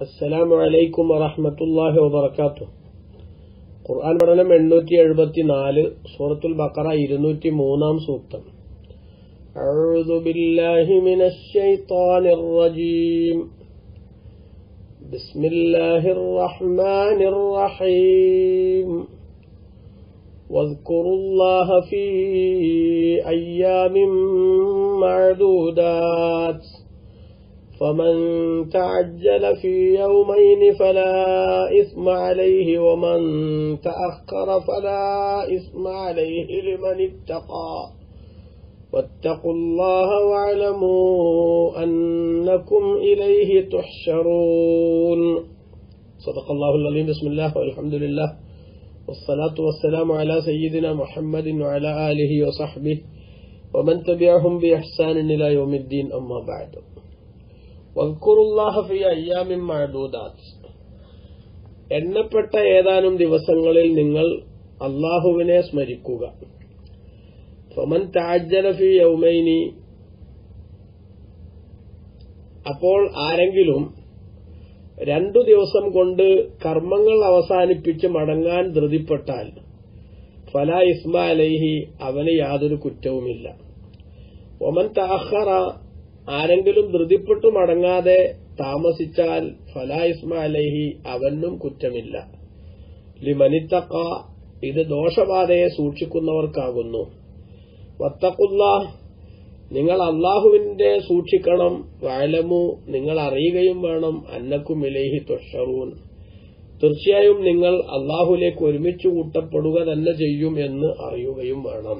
അസ്സലാമു അലൈക്കും വറഹ്മത്തുള്ളാഹി വബറകാതുഹു ഖുർആൻ പഠനം എണ്ണൂറ്റി എഴുപത്തിനാല് സൂറത്തുൽ ബഖറ ഇരുന്നൂറ്റി മൂന്നാം സൂക്തം أعوذ بالله من الشيطان الرجيم بسم الله الرحمن الرحيم واذكروا الله في أيام معدودات فمن تعجل في يومين فلا إثم عليه ومن تأخر فلا إثم عليه لمن اتقى. واتقوا الله واعلموا أنكم إليه تحشرون. صدق الله العظيم. بسم الله والحمد لله. والصلاة والسلام على سيدنا محمد وعلى آله وصحبه ومن تبعهم بإحسان إلى يوم الدين. أما بعد. എണ്ണപ്പെട്ട ഏതാനും ദിവസങ്ങളിൽ നിങ്ങൾ അള്ളാഹുവിനെ സ്മരിക്കുക. അപ്പോൾ ആരെങ്കിലും രണ്ടു ദിവസം കൊണ്ട് കർമ്മങ്ങൾ അവസാനിപ്പിച്ച് മടങ്ങാൻ ധൃതിപ്പെട്ടാൽ ഫല ഇസ്മ അലൈഹി അവന് യാതൊരു കുറ്റവുമില്ല. ഒമൻ താഹറ ആരെങ്കിലും ധൃതിപ്പെട്ടു മടങ്ങാതെ താമസിച്ചാൽ ഫലായിസ്മ അലൈഹി അവനും കുറ്റമില്ല. ലിമനിത്തക്ക ഇത് ദോഷബാധയെ സൂക്ഷിക്കുന്നവർക്കാകുന്നു. വത്തക്കുല്ല നിങ്ങൾ അള്ളാഹുവിന്റെ സൂക്ഷിക്കണം വയലമു നിങ്ങൾ അറിയുകയും വേണം അന്നക്കും ഇലേഹി തൊഷറൂൻ തീർച്ചയായും നിങ്ങൾ അള്ളാഹുലേക്ക് ഒരുമിച്ച് കൂട്ടപ്പെടുക തന്നെ ചെയ്യും എന്ന് അറിയുകയും വേണം.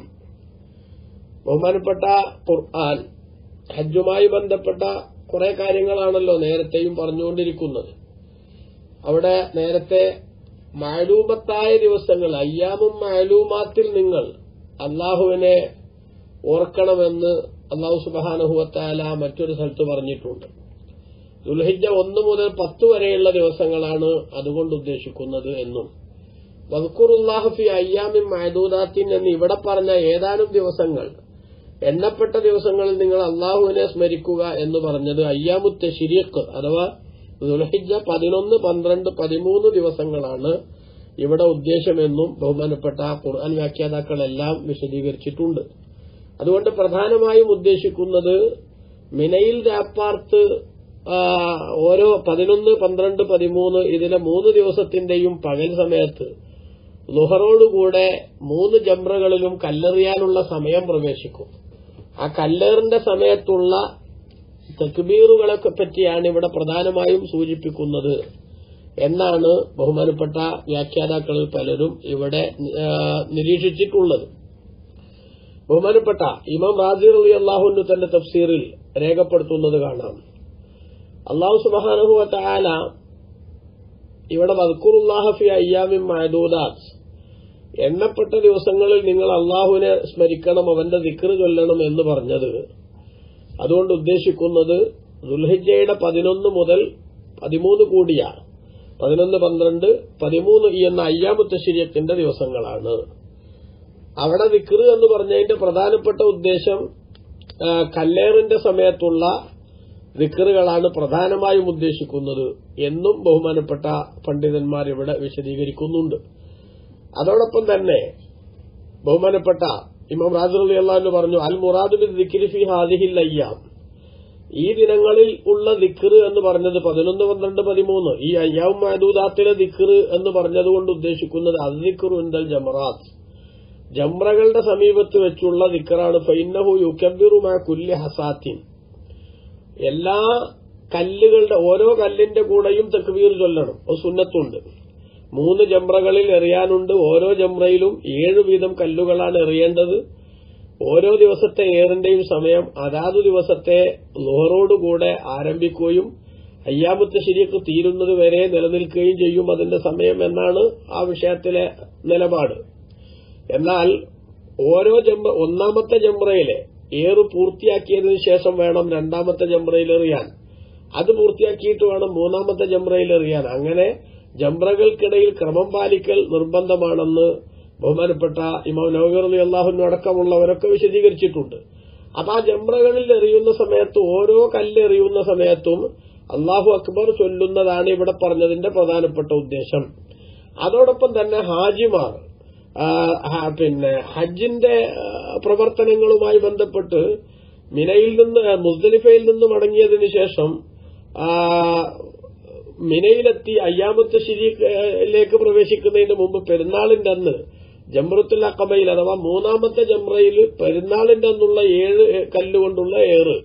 ബഹുമാനപ്പെട്ട ഖുർആൻ ഹജ്ജുമായി ബന്ധപ്പെട്ട കുറെ കാര്യങ്ങളാണല്ലോ നേരത്തെയും പറഞ്ഞുകൊണ്ടിരിക്കുന്നത്. അവിടെ നേരത്തെ മാലൂമത്തായ ദിവസങ്ങൾ അയ്യാമും മാലൂമാത്തിൽ നിങ്ങൾ അള്ളാഹുവിനെ ഓർക്കണമെന്ന് അള്ളാഹു സുബാനഹുവത്താല മറ്റൊരു സ്ഥലത്ത് പറഞ്ഞിട്ടുണ്ട്. ദുൽഹിജ ഒന്ന് മുതൽ പത്ത് വരെയുള്ള ദിവസങ്ങളാണ് അതുകൊണ്ട് ഉദ്ദേശിക്കുന്നത് എന്നും. വദ്ക്കുറുല്ലാഹഫി അയ്യാമിൻ മഹദൂദാത്തിൻ എന്ന് ഇവിടെ പറഞ്ഞ ഏതാനും ദിവസങ്ങൾ എണ്ണപ്പെട്ട ദിവസങ്ങളിൽ നിങ്ങൾ അള്ളാഹുവിനെ സ്മരിക്കുക എന്ന് പറഞ്ഞത് അയ്യാമുത്തെ ഷിരീഖ് അഥവാ ദുൽഹിജ പതിനൊന്ന് പന്ത്രണ്ട് പതിമൂന്ന് ദിവസങ്ങളാണ് ഇവിടെ ഉദ്ദേശമെന്നും ബഹുമാനപ്പെട്ട ഖുർആൻ വ്യാഖ്യാതാക്കളെല്ലാം വിശദീകരിച്ചിട്ടുണ്ട്. അതുകൊണ്ട് പ്രധാനമായും ഉദ്ദേശിക്കുന്നത് മിനയിൽ രാപ്പാർത്ത് ഓരോ പതിനൊന്ന് പന്ത്രണ്ട് പതിമൂന്ന് ഇതിലെ മൂന്ന് ദിവസത്തിന്റെയും പകൽ സമയത്ത് ലുഹറോടുകൂടെ മൂന്ന് ജംറകളിലും കല്ലെറിയാനുള്ള സമയം പ്രവേശിക്കും. ആ കല്ലേറിന്റെ സമയത്തുള്ള തെക്കുബീറുകളൊക്കെ പറ്റിയാണ് ഇവിടെ പ്രധാനമായും സൂചിപ്പിക്കുന്നത്. എന്നാണ് ബഹുമാനപ്പെട്ട വ്യാഖ്യാതാക്കളിൽ പലരും ഇവിടെ നിരീക്ഷിച്ചിട്ടുള്ളത്. ബഹുമാനപ്പെട്ട ഇമാം റാസിർ അലി അള്ളാഹുവിന്റെ തന്റെ തഫ്സീറിൽ രേഖപ്പെടുത്തുന്നത് കാണാം. അള്ളാഹു സുബാനഹു താല ഇവിടെ വൽക്കുറുല്ലാഹഫി അയ്യാമിൻ മഹദൂദാത്ത് എണ്ണപ്പെട്ട ദിവസങ്ങളിൽ നിങ്ങൾ അള്ളാഹുവിനെ സ്മരിക്കണം അവന്റെ ദിക്റ് കൊല്ലണം എന്ന് പറഞ്ഞത്. അതുകൊണ്ട് ഉദ്ദേശിക്കുന്നത് ദുൽഹിജയുടെ പതിനൊന്ന് മുതൽ പതിമൂന്ന് കൂടിയാണ്. പതിനൊന്ന് പന്ത്രണ്ട് പതിമൂന്ന് ഈ എന്ന ശരീരത്തിന്റെ ദിവസങ്ങളാണ്. അവിടെ വിക്റ് എന്ന് പറഞ്ഞതിന്റെ പ്രധാനപ്പെട്ട ഉദ്ദേശം കല്ലേറിന്റെ സമയത്തുള്ള വിക്റുകളാണ് പ്രധാനമായും ഉദ്ദേശിക്കുന്നത് എന്നും ബഹുമാനപ്പെട്ട പണ്ഡിതന്മാർ ഇവിടെ വിശദീകരിക്കുന്നുണ്ട്. അതോടൊപ്പം തന്നെ ബഹുമാനപ്പെട്ട ഇമാം റാജു അലി അള്ളഹാന്ന് പറഞ്ഞു അൽ മുറാദ് ബിൻ ദിക്രി ഫി ഹാദിഹിൽ അയ്യാം. ഈ ദിനങ്ങളിൽ ഉള്ള ദിഖർ എന്ന് പറഞ്ഞത് പതിനൊന്ന് പന്ത്രണ്ട് പതിമൂന്ന്. ഈ അയ്യാം മഹദൂദാത്തിലെ ദിഖർ എന്ന് പറഞ്ഞതുകൊണ്ട് ഉദ്ദേശിക്കുന്നത് അൽ അദ്ദിഖുർ ഉന്തൽ ജമറാത്ത് ജംറകളുടെ സമീപത്ത് വെച്ചുള്ള ദിക്കറാണ് ഫൈനഹു യുക്കബിറുമാ കുല്യ ഹസാത്തിൻ. എല്ലാ കല്ലുകളുടെ ഓരോ കല്ലിന്റെ കൂടെയും തക്ബീർ ചൊല്ലണം. അത് സുന്നത്തുണ്ട്. മൂന്ന് ജംറകളിൽ എറിയാനുണ്ട്. ഓരോ ജംറയിലും ഏഴ് വീതം കല്ലുകളാണ് എറിയേണ്ടത്. ഓരോ ദിവസത്തെ ഏറിന്റെയും സമയം അതാതു ദിവസത്തെ ലോഹറോടുകൂടെ ആരംഭിക്കുകയും അയ്യാമുത്ത ശരിയൊക്കെ തീരുന്നത് വരെ നിലനിൽക്കുകയും ചെയ്യും അതിന്റെ സമയം എന്നാണ് ആ വിഷയത്തിലെ നിലപാട്. എന്നാൽ ഓരോ ജംറ ഒന്നാമത്തെ ജംറയിലെ ഏറ് പൂർത്തിയാക്കിയതിനു ശേഷം വേണം രണ്ടാമത്തെ ജംറയിൽ എറിയാൻ. അത് പൂർത്തിയാക്കിയിട്ട് വേണം മൂന്നാമത്തെ ജംറയിൽ എറിയാൻ. അങ്ങനെ ജംറകൾക്കിടയിൽ ക്രമം പാലിക്കൽ നിർബന്ധമാണെന്ന് ബഹുമാനപ്പെട്ട ഇമാം നവീർ അലി അള്ളാഹുവിനും അടക്കമുള്ളവരൊക്കെ വിശദീകരിച്ചിട്ടുണ്ട്. അപ്പൊ ആ ജംറകളിൽ എറിയുന്ന സമയത്ത് ഓരോ കല്ലെറിയുന്ന സമയത്തും അള്ളാഹു അക്ബർ ചൊല്ലുന്നതാണ് ഇവിടെ പറഞ്ഞതിന്റെ പ്രധാനപ്പെട്ട ഉദ്ദേശം. അതോടൊപ്പം തന്നെ ഹാജിമാർ പിന്നെ ഹജ്ജിന്റെ പ്രവർത്തനങ്ങളുമായി ബന്ധപ്പെട്ട് മിനയിൽ നിന്ന് മുസ്ദലിഫയിൽ നിന്ന് മടങ്ങിയതിനു ശേഷം മിനയിലെത്തി അയ്യാമത്ത് ശിരിയിലേക്ക് പ്രവേശിക്കുന്നതിന് മുമ്പ് പെരുന്നാളിന്റെ അന്ന് ജംറത്തുൽ അക്കബയിൽ അഥവാ മൂന്നാമത്തെ ജംറയിൽ പെരുന്നാളിന്റെ അന്നുള്ള ഏഴ് കല്ലുകൊണ്ടുള്ള ഏറ്.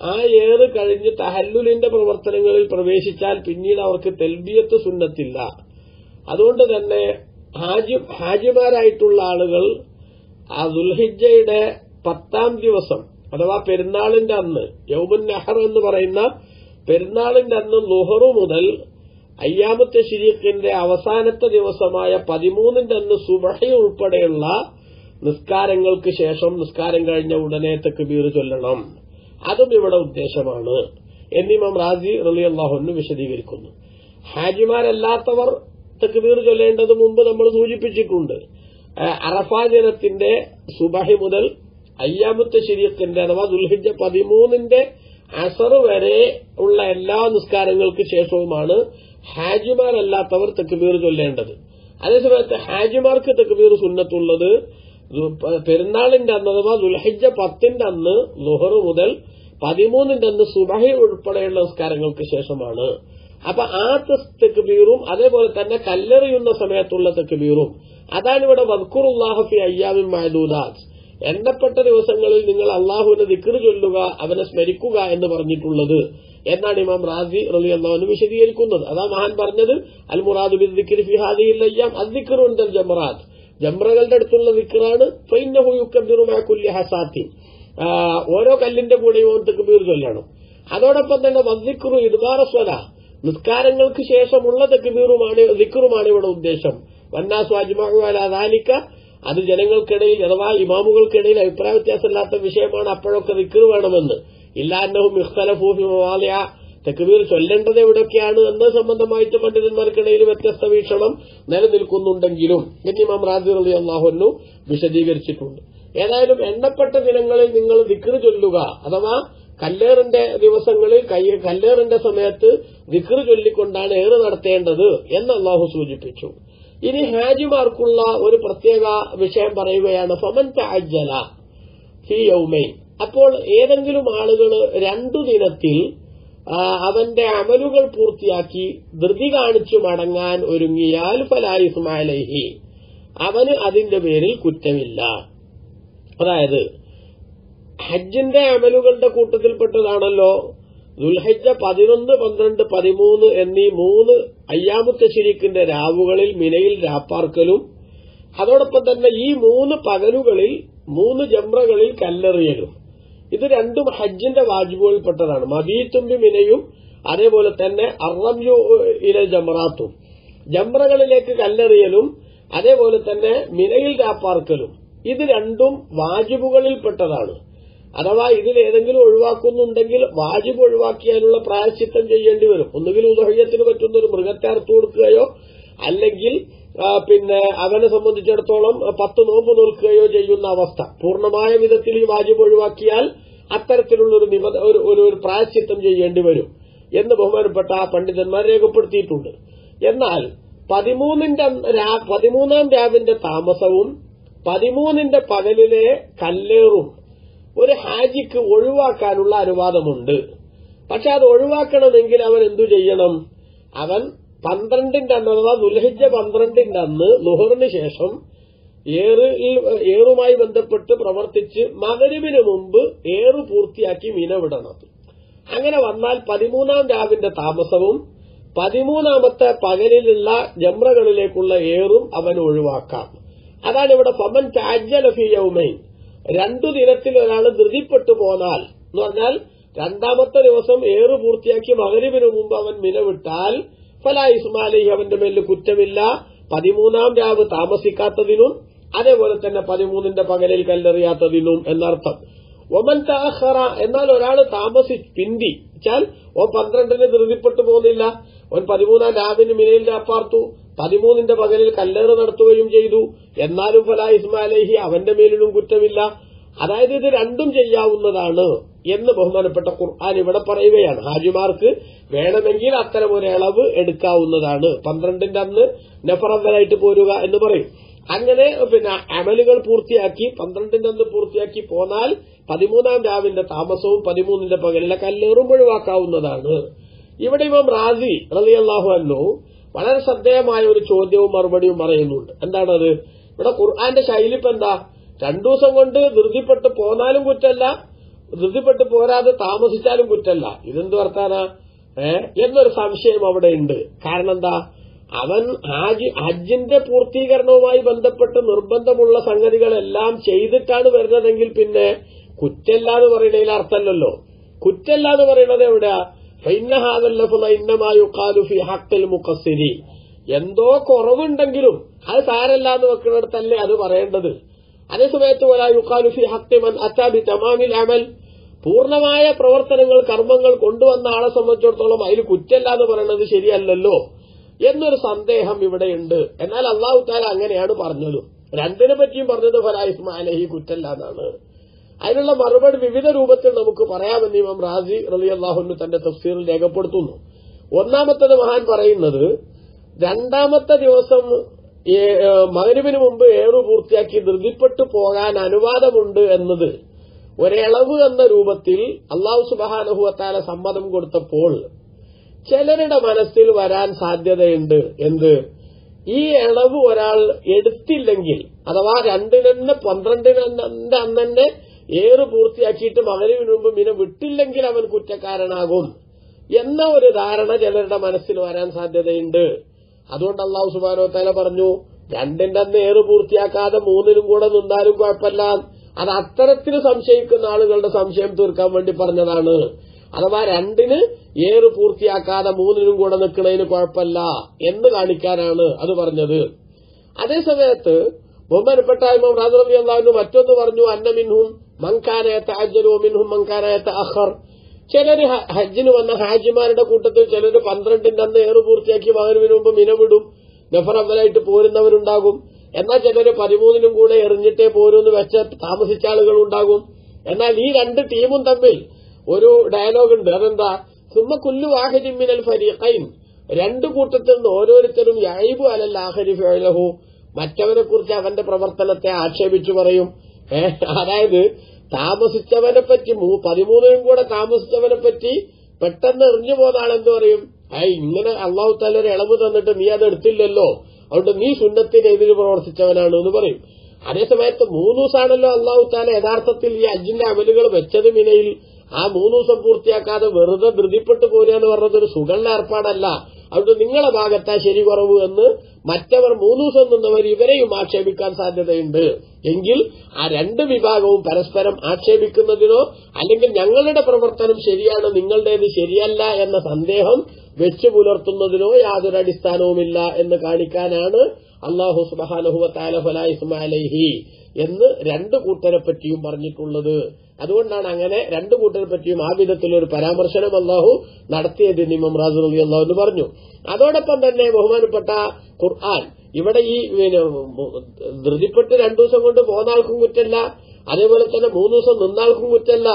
ആ ഏറ് കഴിഞ്ഞ് തഹല്ലുലിന്റെ പ്രവർത്തനങ്ങളിൽ പ്രവേശിച്ചാൽ പിന്നീട് അവർക്ക് തെൽബിയത്ത് സുന്നത്തില്ല. അതുകൊണ്ട് തന്നെ ഹാജി ഹാജിമാരായിട്ടുള്ള ആളുകൾ ആ ദുൽഹിജയുടെ പത്താം ദിവസം അഥവാ പെരുന്നാളിന്റെ അന്ന് യൗമുൻ നെഹർ എന്ന് പറയുന്ന പെരുന്നാളിന്റെ അന്ന് ലുഹറു മുതൽ അയ്യാമത്തെ ശരീഖിന്റെ അവസാനത്തെ ദിവസമായ പതിമൂന്നിന്റെ അന്ന് സുബഹി ഉൾപ്പെടെയുള്ള നിസ്കാരങ്ങൾക്ക് ശേഷം നിസ്കാരം കഴിഞ്ഞ ഉടനെ തെക്കുബീർ ചൊല്ലണം. അതും ഇവിടെ ഉദ്ദേശമാണ്. എന്നിമാം റാസി റലിയല്ലാഹുന്ന് വിശദീകരിക്കുന്നു. ഹാജിമാരല്ലാത്തവർ തെക്കുബീർ ചൊല്ലേണ്ടത് മുമ്പ് നമ്മൾ സൂചിപ്പിച്ചിട്ടുണ്ട്. അറഫാ ദിനത്തിന്റെ സുബഹി മുതൽ അയ്യാമത്തെ ശരീരത്തിന്റെ അഥവാ ദുൽഹിജ പതിമൂന്നിന്റെ അസർ വരെ ഉള്ള എല്ലാ നിസ്കാരങ്ങൾക്ക് ശേഷവുമാണ് ഹാജിമാരല്ലാത്തവർ തെക്കുബീർ ചൊല്ലേണ്ടത്. അതേസമയത്ത് ഹാജിമാർക്ക് തെക്കുബീർ സുന്നത്തുള്ളത് പെരുന്നാളിന്റെ അന്ന് അഥവാ ദുൽഹിജ പത്തിന്റെ അന്ന് ലുഹറ് മുതൽ പതിമൂന്നിന്റെ അന്ന് സുബഹി ഉൾപ്പെടെയുള്ള നിസ്കാരങ്ങൾക്ക് ശേഷമാണ്. അപ്പൊ ആ തെക്കുബീറും അതേപോലെ തന്നെ കല്ലെറിയുന്ന സമയത്തുള്ള തെക്കുബീറും അതാണ് ഇവിടെ വദ്ക്കുറുല്ലാഹഫി അയ്യാമിൻ മഹദൂദാത്ത് എണ്ണപ്പെട്ട ദിവസങ്ങളിൽ നിങ്ങൾ അള്ളാഹുവിനെ ദിക്ർ ചൊല്ലുക അവനെ സ്മരിക്കുക എന്ന് പറഞ്ഞിട്ടുള്ളത്. എന്നാണ് ഇമാം റാസി റലി അള്ളാഹുന് വിശദീകരിക്കുന്നത്. അതാ മഹാൻ പറഞ്ഞത് അൽ മുറാദു ബിൽ ദിക്രി ഫി ഹാദിഹിൽ അയ്യാം അദ്ദിക്റു ഉണ്ടൽ ജമറാത്ത്. ജംറകളുടെ അടുത്തുള്ള ദിക്കറാണ് കുല്ലി ഹസാത്തി. ഓരോ കല്ലിന്റെ കൂടെയും അവൻ തെക്കുബീർ ചൊല്ലണം. അതോടൊപ്പം തന്നെ വദ്ദിക്റു ഇദ്ബാറസ്വല നിസ്കാരങ്ങൾക്ക് ശേഷമുള്ള തെക്കുബീറുമാണ് ദിക്കറുമാണ് ഇവിടെ ഉദ്ദേശം. വന്നാസ് ദാലിക അത് ജനങ്ങൾക്കിടയിൽ അഥവാ ഇമാമുകൾക്കിടയിൽ അഭിപ്രായ വ്യത്യാസമില്ലാത്ത വിഷയമാണ് അപ്പോഴൊക്കെ ദിക്ർ വേണമെന്ന്. ഇല്ലാന്നവും ഇഖ്തലഫൂ തെക്കുവീർ ചൊല്ലേണ്ടത് എവിടെയൊക്കെയാണ് എന്ന് സംബന്ധമായിട്ട് പണ്ഡിതന്മാർക്കിടയിൽ വ്യത്യസ്ത വീക്ഷണം നിലനിൽക്കുന്നുണ്ടെങ്കിലും എന്നിമാം റാജി അലി അള്ളാഹുന്നു വിശദീകരിച്ചിട്ടുണ്ട്. ഏതായാലും എണ്ണപ്പെട്ട ദിനങ്ങളിൽ നിങ്ങൾ ദിക്ർ ചൊല്ലുക അഥവാ കല്ലേറിന്റെ ദിവസങ്ങളിൽ കല്ലേറിന്റെ സമയത്ത് ദിക്ർ ചൊല്ലിക്കൊണ്ടാണ് ഏറ് നടത്തേണ്ടത് എന്ന് അള്ളാഹു സൂചിപ്പിച്ചു. ഇനി ഹാജിമാർക്കുള്ള ഒരു പ്രത്യേക വിഷയം പറയുകയാണ് ഫമൻ തഅജ്ജല ഫി അപ്പോൾ ഏതെങ്കിലും ആളുകൾ രണ്ടു ദിനത്തിൽ അവന്റെ അമലുകൾ പൂർത്തിയാക്കി ധൃതി കാണിച്ചു മടങ്ങാൻ ഒരുങ്ങിയാൽ ഫലായിസ്മാലഹി അവന് അതിന്റെ പേരിൽ കുറ്റമില്ല. അതായത് ഹജ്ജിന്റെ അമലുകളുടെ കൂട്ടത്തിൽപ്പെട്ടതാണല്ലോ ദുൽഹജ്ജ പതിനൊന്ന് പന്ത്രണ്ട് പതിമൂന്ന് എന്നീ മൂന്ന് അയ്യാമുത്ത ശരീക്കിന്റെ രാവുകളിൽ മിനയിൽ രാപ്പാർക്കലും. അതോടൊപ്പം തന്നെ ഈ മൂന്ന് പകലുകളിൽ മൂന്ന് ജംറകളിൽ കല്ലെറിയലും. ഇത് രണ്ടും ഹജ്ജിന്റെ വാജിബുകളിൽപ്പെട്ടതാണ്. മബീത്തുമ്പി മിനയും അതേപോലെ തന്നെ അറംയു ഇല ജമറാത്തും. ജംറകളിലേക്ക് കല്ലെറിയലും അതേപോലെ തന്നെ മിനയിൽ രാപ്പാർക്കലും. ഇത് രണ്ടും വാജിബുകളിൽപ്പെട്ടതാണ്. അഥവാ ഇതിൽ ഏതെങ്കിലും ഒഴിവാക്കുന്നുണ്ടെങ്കിൽ വാജിബ് ഒഴിവാക്കിയാലുള്ള പ്രായശ്ചിത്തം ചെയ്യേണ്ടി വരും. ഒന്നുകിൽ ഉദഹയത്തിന് പറ്റുന്ന ഒരു മൃഗത്തെ അറുത്തു കൊടുക്കുകയോ അല്ലെങ്കിൽ പിന്നെ അവനെ സംബന്ധിച്ചിടത്തോളം പത്ത് നോമ്പ് നിൽക്കുകയോ ചെയ്യുന്ന അവസ്ഥ. പൂർണമായ വിധത്തിൽ ഈ വാജിബ് ഒഴിവാക്കിയാൽ അത്തരത്തിലുള്ള ഒരു ഒരു ഒരു പ്രായശ്ചിത്തം ചെയ്യേണ്ടി വരും എന്ന് ബഹുമാനപ്പെട്ട ആ പണ്ഡിതന്മാർ രേഖപ്പെടുത്തിയിട്ടുണ്ട്. എന്നാൽ പതിമൂന്നിന്റെ പതിമൂന്നാം രാവിന്റെ താമസവും പതിമൂന്നിന്റെ പകലിലെ കല്ലേറും ഒരു ഹാജിക്ക് ഒഴിവാക്കാനുള്ള അനുവാദമുണ്ട്. പക്ഷെ അത് ഒഴിവാക്കണമെങ്കിൽ അവൻ എന്തു ചെയ്യണം? അവൻ പന്ത്രണ്ടിന്റെ അന്ന് അഥവാ ദുൽഹിജ പന്ത്രണ്ടിന്റെ അന്ന് ലുഹറിന് ശേഷം ഏറുമായി ബന്ധപ്പെട്ട് പ്രവർത്തിച്ച് മകരുവിന് മുമ്പ് ഏറ് പൂർത്തിയാക്കി മീന വിടണം അങ്ങനെ വന്നാൽ പതിമൂന്നാം രാവിന്റെ താമസവും പതിമൂന്നാമത്തെ പകലിലുള്ള ജമ്രകളിലേക്കുള്ള ഏറും അവൻ ഒഴിവാക്കാം. അതാണ് ഇവിടെ ഫമൻ താജ്ജലഫി യൗമൈൻ. രണ്ടു ദിനത്തിൽ ഒരാൾ ധൃതിപ്പെട്ടു പോന്നാൽ എന്ന് പറഞ്ഞാൽ രണ്ടാമത്തെ ദിവസം ഏറ് പൂർത്തിയാക്കി മകരിവിന് മുമ്പ് അവൻ മിനവിട്ടാൽ ഫല ഇസ്മാലി അവന്റെ മേലിൽ കുറ്റമില്ല. പതിമൂന്നാം രാവ് താമസിക്കാത്തതിനും അതേപോലെ തന്നെ പതിമൂന്നിന്റെ പകലിൽ കല്ലെറിയാത്തതിനും എന്നർത്ഥം. ഒമൻ താഹറ എന്നാൽ ഒരാൾ താമസി പിന്തി. വെച്ചാൽ ഓ പന്ത്രണ്ടിന് ധൃതിപ്പെട്ടു പോകുന്നില്ല. ഓൻ പതിമൂന്നാം രാവിന് മിനയിൽ രാപ്പാർത്തു പതിമൂന്നിന്റെ പകലിൽ കല്ലേറ് നടത്തുകയും ചെയ്തു. എന്നാലും ഫല ഇസ്മാലേഹി അവന്റെ മേലിലും കുറ്റമില്ല. അതായത് ഇത് രണ്ടും ചെയ്യാവുന്നതാണ് എന്ന് ബഹുമാനപ്പെട്ട ഖുർആൻ ഇവിടെ പറയുകയാണ്. ഹാജിമാർക്ക് വേണമെങ്കിൽ അത്തരം ഒരു ഇളവ് എടുക്കാവുന്നതാണ്. പന്ത്രണ്ടിന്റെ അന്ന് നഫറന്തലായിട്ട് പോരുക എന്ന് പറയും. അങ്ങനെ പിന്നെ അമലുകൾ പൂർത്തിയാക്കി പന്ത്രണ്ടിന്റെ അന്ന് പൂർത്തിയാക്കി പോന്നാൽ പതിമൂന്നാം രാവിന്റെ താമസവും പതിമൂന്നിന്റെ പകലിലെ കല്ലേറും ഒഴിവാക്കാവുന്നതാണ്. ഇവിടെ ഇമാം റാസി റളിയല്ലാഹു അന്നു വളരെ ശ്രദ്ധേയമായ ഒരു ചോദ്യവും മറുപടിയും പറയുന്നുണ്ട്. എന്താണത്? ഇവിടെ ഖുർആന്റെ ശൈലി ഇപ്പൊ എന്താ? രണ്ടു ദിവസം കൊണ്ട് ധൃതിപ്പെട്ട് പോന്നാലും കുറ്റല്ല ധൃതിപ്പെട്ട് പോരാതെ താമസിച്ചാലും കുറ്റല്ല. ഇതെന്ത് വർത്താന? ഏ? എന്നൊരു സംശയം അവിടെ ഉണ്ട്. കാരണം എന്താ? അവൻ ഹാജി ഹജ്ജിന്റെ പൂർത്തീകരണവുമായി ബന്ധപ്പെട്ട് നിർബന്ധമുള്ള സംഗതികളെല്ലാം ചെയ്തിട്ടാണ് വരുന്നതെങ്കിൽ പിന്നെ കുറ്റല്ല എന്ന് പറയുന്നതിൽ അർത്ഥമല്ലല്ലോ. കുറ്റല്ല എന്ന് പറയുന്നത് എവിടെയാ? ഫി حق المقصرين എന്തോ കുറവുണ്ടെങ്കിലും അത് സാരല്ല എന്ന് വെക്കുന്നിടത്തല്ലേ അത് പറയേണ്ടത്. അതേസമയത്ത് തമാമിൽ അമൽ. പൂർണമായ പ്രവർത്തനങ്ങൾ കർമ്മങ്ങൾ കൊണ്ടുവന്ന ആളെ സംബന്ധിച്ചിടത്തോളം അതിൽ കുറ്റല്ല എന്ന് പറയുന്നത് ശരിയല്ലല്ലോ എന്നൊരു സന്ദേഹം ഇവിടെയുണ്ട്. എന്നാൽ അള്ളാഹു താല അങ്ങനെയാണ് പറഞ്ഞത്. രണ്ടിനെ പറ്റിയും പറഞ്ഞത് ഫലായിസ്മാലഹി കുറ്റല്ല എന്നാണ്. അതിനുള്ള മറുപടി വിവിധ രൂപത്തിൽ നമുക്ക് പറയാമെന്ന് ഇമാം റാസി റലി അള്ളാഹുന് തന്റെ തഫ്സീറിൽ രേഖപ്പെടുത്തുന്നു. ഒന്നാമത്തത് മഹാൻ പറയുന്നത് രണ്ടാമത്തെ ദിവസം മകരുവിന് മുമ്പ് ഏറു പൂർത്തിയാക്കി ധൃതിപ്പെട്ടു പോകാൻ അനുവാദമുണ്ട് എന്നത് ഒരളവ് എന്ന രൂപത്തിൽ അള്ളാഹു സുബാനുഹുവത്താല സമ്മതം കൊടുത്തപ്പോൾ ചിലരുടെ മനസ്സിൽ വരാൻ സാധ്യതയുണ്ട് എന്ത്? ഈ ഇളവ് ഒരാൾ എടുത്തില്ലെങ്കിൽ അഥവാ രണ്ടിനെന്ന് പന്ത്രണ്ടിനെന്റെ അന്നെ ഏറ് പൂർത്തിയാക്കിയിട്ട് മകനുവിന് മുമ്പ് മിന വിട്ടില്ലെങ്കിൽ അവൻ കുറ്റക്കാരനാകും എന്ന ഒരു ധാരണ ചിലരുടെ മനസ്സിൽ വരാൻ സാധ്യതയുണ്ട്. അതുകൊണ്ട് അള്ളാഹു സുബാനോ തല പറഞ്ഞു രണ്ടിന്റെ അന്ന് ഏറ് പൂർത്തിയാക്കാതെ മൂന്നിനും കൂടെ നിന്നാലും കുഴപ്പമില്ല. അത് അത്തരത്തിൽ സംശയിക്കുന്ന ആളുകളുടെ സംശയം തീർക്കാൻ വേണ്ടി പറഞ്ഞതാണ്. അഥവാ രണ്ടിന് ഏറ് പൂർത്തിയാക്കാതെ മൂന്നിനും കൂടെ നിൽക്കുന്നതിന് കുഴപ്പമില്ല എന്ന് കാണിക്കാനാണ് അത് പറഞ്ഞത്. അതേസമയത്ത് ബഹുമാനപ്പെട്ട ഇമാം മറ്റൊന്ന് പറഞ്ഞു അന്നമിൻഹും മങ്കാനയത്ത അജ്ജലോ മിൻഹും മങ്കാനയത്ത അഹർ ചിലര് ഹജ്ജിന് വന്ന ഹാജിമാരുടെ കൂട്ടത്തിൽ ചിലര് പന്ത്രണ്ടിന്റെ അന്ന് ഏറ് പൂർത്തിയാക്കി മകനുവിന് മുമ്പ് മിനവിടും നഫറവലായിട്ട് പോരുന്നവരുണ്ടാകും. എന്നാൽ ചിലര് പതിമൂന്നിനും കൂടെ എറിഞ്ഞിട്ടേ പോരൂന്ന് വെച്ച താമസിച്ച ആളുകൾ ഉണ്ടാകും. എന്നാൽ ഈ രണ്ട് ടീമും തമ്മിൽ ഒരു ഡയലോഗ് ഉണ്ട്. അതെന്താ? സുമ കുല്ലു വാഹിദിമിനൽ ഫരീഖൈൻ. രണ്ടു കൂട്ടത്തിൽ നിന്ന് ഓരോരുത്തരും യായിബു അലൽ ഫേലഹു മറ്റവനെ കുറിച്ച് അവന്റെ പ്രവർത്തനത്തെ ആക്ഷേപിച്ചു പറയും. അതായത് താമസിച്ചവനെ പറ്റി പതിമൂന്നിനും കൂടെ താമസിച്ചവനെ പറ്റി പെട്ടെന്ന് എറിഞ്ഞു പോന്ന ആളെന്ത് പറയും? ഐ ഇങ്ങനെ അള്ളാഹു താല ഒരു ഇളവ് തന്നിട്ട് നീ അത് എടുത്തില്ലല്ലോ. അതുകൊണ്ട് നീ സുന്നത്തിനെതിരെ പ്രവർത്തിച്ചവനാണ് എന്ന് പറയും. അതേസമയത്ത് മൂന്ന് ദിവസമാണല്ലോ അള്ളാഹു താല യഥാർത്ഥത്തിൽ ഈ അജിന്റെ അമലുകൾ വെച്ചത് മിനയിൽ. ആ മൂന്ന് ദിവസം പൂർത്തിയാക്കാതെ വെറുതെ ധൃതിപ്പെട്ടു പോരുക എന്ന് പറഞ്ഞത് ഒരു സുഖമുള്ള ഏർപ്പാടല്ല. അതുകൊണ്ട് നിങ്ങളെ ഭാഗത്താ ശരി കുറവ് എന്ന് മറ്റവർ മൂന്ന് ദിവസം നിന്നവർ ഇവരെയും ആക്ഷേപിക്കാൻ സാധ്യതയുണ്ട്. എങ്കിൽ ആ രണ്ട് വിഭാഗവും പരസ്പരം ആക്ഷേപിക്കുന്നതിനോ അല്ലെങ്കിൽ ഞങ്ങളുടെ പ്രവർത്തനം ശരിയാണ് നിങ്ങളുടേത് ശരിയല്ല എന്ന സന്ദേഹം വെച്ചു പുലർത്തുന്നതിനോ യാതൊരു അടിസ്ഥാനവുമില്ല എന്ന് കാണിക്കാനാണ് അള്ളാഹു സുബാനഹുലി എന്ന് രണ്ട് കൂട്ടരെ പറ്റിയും പറഞ്ഞിട്ടുള്ളത്. അതുകൊണ്ടാണ് അങ്ങനെ രണ്ടു കൂട്ടരെ പറ്റിയും ആ വിധത്തിൽ ഒരു പരാമർശനം അള്ളാഹു നടത്തിയത് നിമം റാസു അലി അള്ളാഹു എന്ന് പറഞ്ഞു. അതോടൊപ്പം തന്നെ ബഹുമാനപ്പെട്ട ഖുർആൻ ഇവിടെ ഈ ധൃതിപ്പെട്ട് രണ്ടു ദിവസം കൊണ്ട് പോന്നാൾക്കും കുറ്റല്ല അതേപോലെ തന്നെ മൂന്ന് ദിവസം നിന്നാൾക്കും കുറ്റല്ല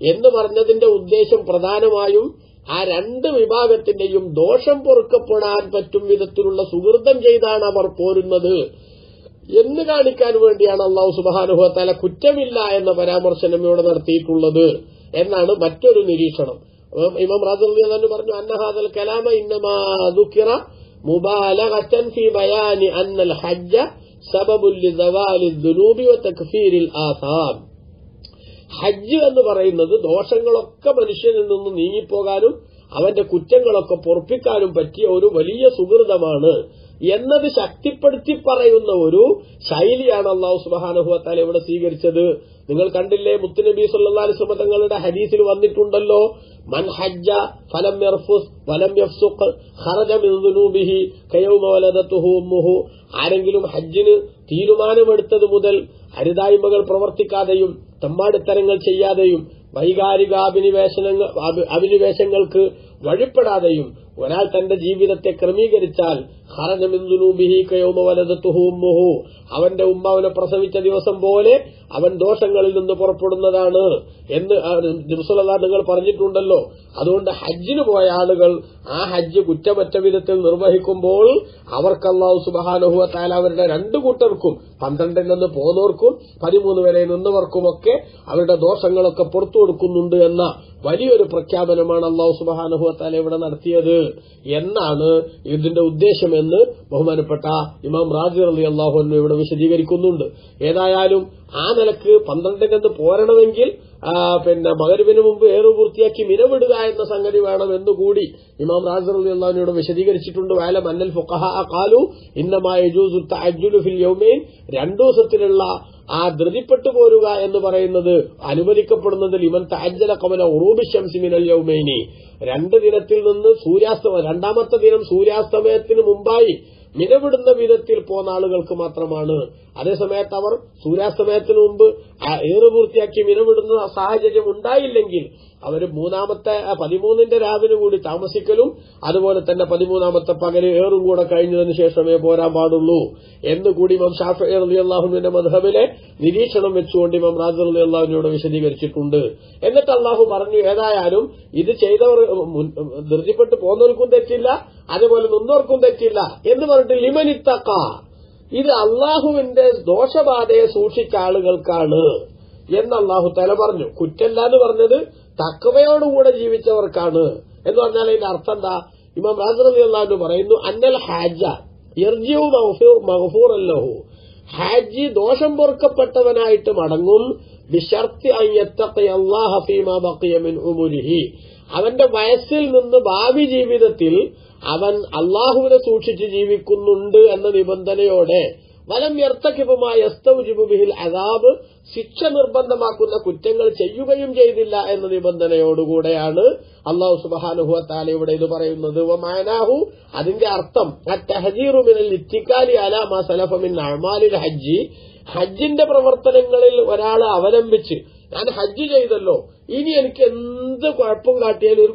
എന്ന് പറഞ്ഞതിന്റെ ഉദ്ദേശം പ്രധാനമായും ആ രണ്ട് വിഭാഗത്തിന്റെയും ദോഷം പൊറുക്കപ്പെടാൻ പറ്റും വിധത്തിലുള്ള സുഹൃതം ചെയ്താണ് അവർ പോരുന്നത്. എന്ന് കാണിക്കാൻ വേണ്ടിയാണ് അള്ളാഹു സുബാനുഭവത്താല കുറ്റമില്ല എന്ന പരാമർശനം ഇവിടെ നടത്തിയിട്ടുള്ളത് എന്നാണ് മറ്റൊരു നിരീക്ഷണം. ഇമാം തന്നെ പറഞ്ഞു അന്നഹാദൽ കലാമ ഇന്നമാ മുബാലഗത്തൻ ഫി ബയാനി അന്നൽ ഹജ്ജ ആസാം ഹജ്ജ് എന്ന് പറയുന്നത് ദോഷങ്ങളൊക്കെ മനുഷ്യനിൽ നിന്ന് നീങ്ങിപ്പോകാനും അവന്റെ കുറ്റങ്ങളൊക്കെ പൊറപ്പിക്കാനും പറ്റിയ ഒരു വലിയ സുഹൃതമാണ്. എന്നത് ശക്തിപ്പെടുത്തി പറയുന്ന ഒരു ശൈലിയാണ് അള്ളാഹു സുബാനുഹുവത്താല ഇവിടെ സ്വീകരിച്ചത്. നിങ്ങൾ കണ്ടില്ലേ മുത്തുനബി സല്ലാസ്ലമ തങ്ങളുടെ ഹദീസിൽ വന്നിട്ടുണ്ടല്ലോ മൻ ഹജ്ജ ഫലം ഫലം യഫ്സുഖ് ഖറജ കയൗമ ആരെങ്കിലും ഹജ്ജിന് തീരുമാനമെടുത്തത് മുതൽ അരുതായ്മകൾ പ്രവർത്തിക്കാതെയും തമ്മാടിത്തരങ്ങൾ ചെയ്യാതെയും വൈകാരിക അഭിനിവേശനങ്ങൾ അഭിനിവേശങ്ങൾക്ക് വഴിപ്പെടാതെയും ഒരാൾ തന്റെ ജീവിതത്തെ ക്രമീകരിച്ചാൽ അവന്റെ ഉമ്മ അവനെ പ്രസവിച്ച ദിവസം പോലെ അവൻ ദോഷങ്ങളിൽ നിന്ന് പുറപ്പെടുന്നതാണ് എന്ന് നിർസുലത നിങ്ങൾ പറഞ്ഞിട്ടുണ്ടല്ലോ. അതുകൊണ്ട് ഹജ്ജിന് പോയ ആളുകൾ ആ ഹജ്ജ് കുറ്റമറ്റ വിധത്തിൽ നിർവഹിക്കുമ്പോൾ അവർക്ക് അള്ളാഹു സുബാനുഹുവ അവരുടെ രണ്ടു കൂട്ടർക്കും പന്ത്രണ്ടിൽ നിന്ന് പോന്നവർക്കും പതിമൂന്ന് വരെ നിന്നവർക്കുമൊക്കെ അവരുടെ ദോഷങ്ങളൊക്കെ പുറത്തു കൊടുക്കുന്നുണ്ട് എന്ന വലിയൊരു പ്രഖ്യാപനമാണ് അള്ളാഹു സുബാനുഹുവ ഇവിടെ നടത്തിയത്. എന്നാണ് ഇതിന്റെ ഉദ്ദേശമെന്ന് ബഹുമാനപ്പെട്ട ഇമാം റാജി അലി അള്ളാഹു ഇവിടെ വിശദീകരിക്കുന്നുണ്ട്. ഏതായാലും ആ നിലയ്ക്ക് പന്ത്രണ്ടിനെന്ന് പോരണമെങ്കിൽ പിന്നെ മകരുവിന് മുമ്പ് ഏറു പൂർത്തിയാക്കി മിനവിടുക എന്ന സംഗതി വേണം എന്നുകൂടി ഇമാം റാസർ അള്ളാഹിനോട് വിശദീകരിച്ചിട്ടുണ്ട്. വാല മന്നൽ ഫുഖഹ കാലു ഇന്നമായ ഫിൽ രണ്ടു ദിവസത്തിലുള്ള ആ ധൃതിപ്പെട്ടു പോരുക എന്ന് പറയുന്നത് അനുവദിക്കപ്പെടുന്നത് ലിമൻ താജ്ജല കമല ഉറൂബി ശംസിമിനൽ യൗമൈനി. രണ്ട് ദിനത്തിൽ നിന്ന് സൂര്യാസ്തമ രണ്ടാമത്തെ ദിനം സൂര്യാസ്തമയത്തിന് മുമ്പായി മിനവിടുന്ന വിധത്തിൽ പോന്ന ആളുകൾക്ക് മാത്രമാണ്. അതേസമയത്ത് അവർ സൂര്യാസ്തമയത്തിന് മുമ്പ് ഏറ് പൂർത്തിയാക്കി മിനവിടുന്ന സാഹചര്യം ഉണ്ടായില്ലെങ്കിൽ അവർ മൂന്നാമത്തെ പതിമൂന്നിന്റെ രാവിന് കൂടി താമസിക്കലും അതുപോലെ തന്നെ പതിമൂന്നാമത്തെ പകൽ ഏറും കൂടെ കഴിഞ്ഞതിന് ശേഷമേ പോരാൻ പാടുള്ളൂ. എന്ന് കൂടി ഇമാം ഷാഫി അലി അള്ളാഹുവിന്റെ മധബിലെ നിരീക്ഷണം വെച്ചുകൊണ്ട് ഇമാം റാജു അലി അള്ളാഹുവിനോട് വിശദീകരിച്ചിട്ടുണ്ട്. എന്നിട്ട് അള്ളാഹു പറഞ്ഞു ഏതായാലും ഇത് ചെയ്തവർ ധൃതിപ്പെട്ട് പോന്നവർക്കും തെറ്റില്ല അതുപോലെ നിന്നവർക്കും തെറ്റില്ല എന്ന് പറഞ്ഞിട്ട് ലിമനിത്തക്ക ഇത് അള്ളാഹുവിന്റെ ദോഷബാധയെ സൂക്ഷിച്ച ആളുകൾക്കാണ് എന്ന് അള്ളാഹു തല പറഞ്ഞു. കുറ്റല്ല എന്ന് പറഞ്ഞത് തക്കവയോടുകൂടെ ജീവിച്ചവർക്കാണ് എന്ന് പറഞ്ഞാൽ അതിന്റെ അർത്ഥം എന്താ? ഇമാം റാസി അള്ളാഹു പറയുന്നു അന്നൽ ഹാജ എർജിയു ഹാജി ദോഷം പൊറുക്കപ്പെട്ടവനായിട്ട് മടങ്ങും. അവന്റെ വയസ്സിൽ നിന്ന് ഭാവി ജീവിതത്തിൽ അവൻ അള്ളാഹുവിനെ സൂക്ഷിച്ച് ജീവിക്കുന്നുണ്ട് എന്ന നിബന്ധനയോടെ വലം യർത്തക്കിപുമായ ബിഹിൽ അതാബ് ശിക്ഷ നിർബന്ധമാക്കുന്ന കുറ്റങ്ങൾ ചെയ്യുകയും ചെയ്തില്ല എന്ന നിബന്ധനയോടുകൂടെയാണ് അള്ളാഹു സുബാനുഹുവ താല ഇവിടെ ഇത് പറയുന്നത്. അതിന്റെ അർത്ഥം ഇത്തിക്കാലി സലഫമിൻ അഴമാലിൽ ഹജ്ജി. ഹജ്ജിന്റെ പ്രവർത്തനങ്ങളിൽ ഒരാൾ അവലംബിച്ച് ഞാൻ ഹജ്ജ് ചെയ്തല്ലോ ഇനി എനിക്ക് എന്ത് കുഴപ്പം കാട്ടിയാലും ഒരു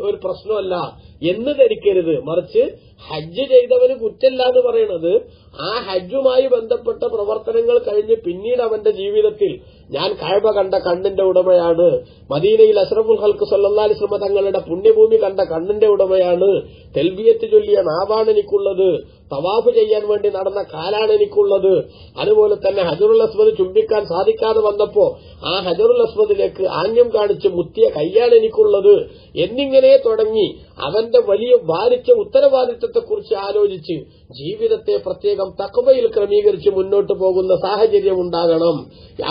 ഒരു പ്രശ്നമല്ല. എന്ന് ധരിക്കരുത്. മറിച്ച് ഹജ്ജ് ചെയ്തവന് കുറ്റല്ല എന്ന് പറയുന്നത് ആ ഹജ്ജുമായി ബന്ധപ്പെട്ട പ്രവർത്തനങ്ങൾ കഴിഞ്ഞ് പിന്നീട് അവന്റെ ജീവിതത്തിൽ ഞാൻ കഴബ കണ്ട കണ്ണിന്റെ ഉടമയാണ്. മദീനയിൽ അഷ്റഫുൽ ഹൽക്ക് സല്ലാ ശ്രമ തങ്ങളുടെ പുണ്യഭൂമി കണ്ട കണ്ണിന്റെ ഉടമയാണ്. തെൽബിയത്ത് ചൊല്ലിയ നാവാണ് എനിക്കുള്ളത്. തവാഫ് ചെയ്യാൻ വേണ്ടി നടന്ന കാലാണ് എനിക്കുള്ളത്. അതുപോലെ തന്നെ ഹജറുൽ അസ്മദ് ചുംബിക്കാൻ സാധിക്കാതെ വന്നപ്പോ ആ ഹജറുൽ അസ്മദിലേക്ക് ആംഗ്യം കാണിച്ച് മുത്തിയ കൈയാണ് എനിക്കുള്ളത്. എന്നിങ്ങനെ തുടങ്ങി അവന്റെ വലിയ ഭാരിച്ച ഉത്തരവാദിത്വത്തെക്കുറിച്ച് ആലോചിച്ച് ജീവിതത്തെ പ്രത്യേകം തക്കവയിൽ ക്രമീകരിച്ച് മുന്നോട്ട് പോകുന്ന സാഹചര്യം ഉണ്ടാകണം.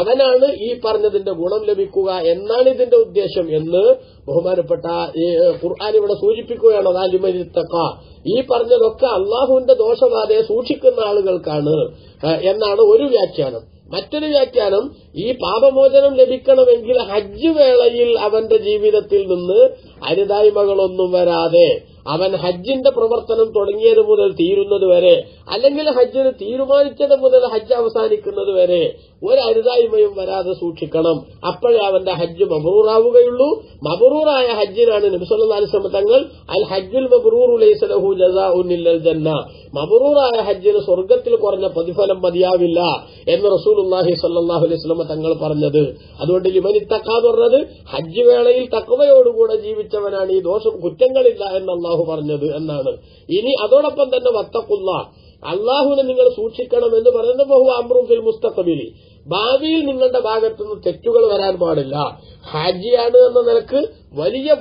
അവനാണ് ഈ പറഞ്ഞതിന്റെ ഗുണം ലഭിക്കുക എന്നാണ് ഇതിന്റെ ഉദ്ദേശം എന്ന് ബഹുമാനപ്പെട്ട ഖുർആൻ ഇവിടെ സൂചിപ്പിക്കുകയാണ് അതാലിമരിത്തക്ക ഈ പറഞ്ഞതൊക്കെ അള്ളാഹുവിന്റെ ദോഷമാരെ സൂക്ഷിക്കുന്ന ആളുകൾക്കാണ് എന്നാണ് ഒരു വ്യാഖ്യാനം. മറ്റൊരു വ്യാഖ്യാനം ഈ പാപമോചനം ലഭിക്കണമെങ്കിൽ ഹജ്ജ് വേളയിൽ അവന്റെ ജീവിതത്തിൽ നിന്ന് അരുതായ്മകളൊന്നും വരാതെ അവൻ ഹജ്ജിന്റെ പ്രവർത്തനം തുടങ്ങിയത് മുതൽ തീരുന്നത് വരെ അല്ലെങ്കിൽ ഹജ്ജിന് തീരുമാനിച്ചത് മുതൽ ഹജ്ജ് അവസാനിക്കുന്നത് വരെ ഒരു അരുതായ്മയും വരാതെ സൂക്ഷിക്കണം. അപ്പോഴേ അവന്റെ ഹജ്ജ് മബറൂറാവുകയുള്ളൂ. മബറൂറായ ഹജ്ജിനാണ് നബിസ്വല്ലാസ്ലമ തങ്ങൾ അൽ ഹജ്ജുൽ മബറൂർ ലൈസലഹു ജസാഉന്നില്ലൽ ജന്ന. മബറൂറായ ഹജ്ജിന് സ്വർഗത്തിൽ കുറഞ്ഞ പ്രതിഫലം മതിയാവില്ല എന്ന് റസൂലുല്ലാഹി സല്ലാഹു അലൈഹി സ്വലമ തങ്ങൾ പറഞ്ഞത്. അതുകൊണ്ട് ലിമനിത്തക്ക എന്ന് പറഞ്ഞത് ഹജ്ജ് വേളയിൽ തക്കവയോടുകൂടെ ജീവിച്ചവനാണ്. ഈ ദോഷം കുറ്റങ്ങളില്ല എന്ന് അള്ളാഹു പറഞ്ഞത് എന്നാണ്. ഇനി അതോടൊപ്പം തന്നെ വത്തക്കുള്ള അള്ളാഹുവിനെ നിങ്ങൾ സൂക്ഷിക്കണം എന്ന് പറയുന്നത് ബഹു അമ്രും ഫിൽ മുസ്തഖബിലി. ഭാവിയിൽ നിങ്ങളുടെ ഭാഗത്തുനിന്ന് തെറ്റുകൾ വരാൻ പാടില്ല. ഹാജിയാണ് എന്ന നിലയ്ക്ക് വലിയ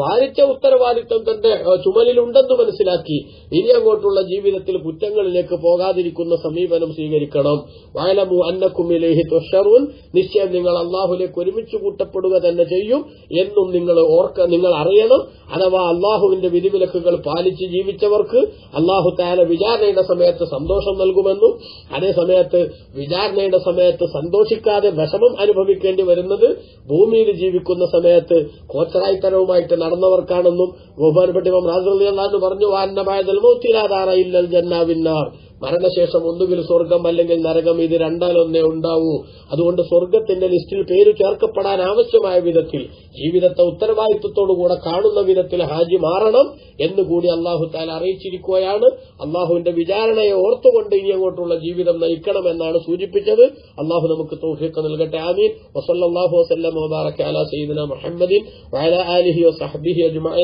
വാരിച്ച ഉത്തരവാദിത്വം തന്റെ ചുമലിലുണ്ടെന്ന് മനസ്സിലാക്കി. ഇനി അങ്ങോട്ടുള്ള ജീവിതത്തിൽ കുറ്റങ്ങളിലേക്ക് പോകാതിരിക്കുന്ന സമീപനം സ്വീകരിക്കണം. വയലമു അന്നക്കുമിലേഹി തൊഷറൂൻ നിശ്ചയം നിങ്ങൾ അള്ളാഹുലേക്ക് ഒരുമിച്ച് കൂട്ടപ്പെടുക തന്നെ ചെയ്യും എന്നും നിങ്ങൾ ഓർക്ക നിങ്ങൾ അറിയണം. അഥവാ അള്ളാഹുവിന്റെ വിധിവിലക്കുകൾ പാലിച്ച് ജീവിച്ചവർക്ക് അള്ളാഹു താല വിചാരണയുടെ സമയത്ത് സന്തോഷം നൽകുമെന്നും അതേ സമയത്ത് വിചാരണയുടെ സമയത്ത് സന്തോഷിക്കാതെ വിഷമം അനുഭവിക്കേണ്ടി വരുന്നത് ഭൂമിയിൽ ജീവിക്കുന്ന സമയത്ത് കോച്ചറായിത്തരവുമായിട്ട് നടന്നവർക്കാണെന്നും ബഹുമാനപ്പെട്ട ഇമാം റാസു അള്ളാഹ് പറഞ്ഞു വാന്നബായതൽ മൗത്തിലാതാറയില്ലൽ ജന്നാവിന്നാർ മരണശേഷം ഒന്നുകിൽ സ്വർഗം അല്ലെങ്കിൽ നരകം ഇത് രണ്ടാലൊന്നേ ഉണ്ടാവൂ. അതുകൊണ്ട് സ്വർഗത്തിന്റെ ലിസ്റ്റിൽ പേര് ചേർക്കപ്പെടാൻ ആവശ്യമായ വിധത്തിൽ ജീവിതത്തെ ഉത്തരവാദിത്വത്തോടുകൂടെ കാണുന്ന വിധത്തിൽ ഹാജി മാറണം എന്നുകൂടി അള്ളാഹു താല അറിയിച്ചിരിക്കുകയാണ്. അള്ളാഹുവിന്റെ വിചാരണയെ ഓർത്തുകൊണ്ട് ഇനി അങ്ങോട്ടുള്ള ജീവിതം നയിക്കണം എന്നാണ് സൂചിപ്പിച്ചത്. അള്ളാഹു നമുക്ക് തൗഫീഖ് നൽകട്ടെ. ആമീൻ. വസല്ലാഹു വസ്ലം വബാറക അല സയ്യിദിന മുഹമ്മദിൻ വഅല ആലിഹി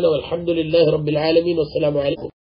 വൽഹംദുലില്ലാഹി റബ്ബിൽ ആലമീൻ. അലൈക്കും.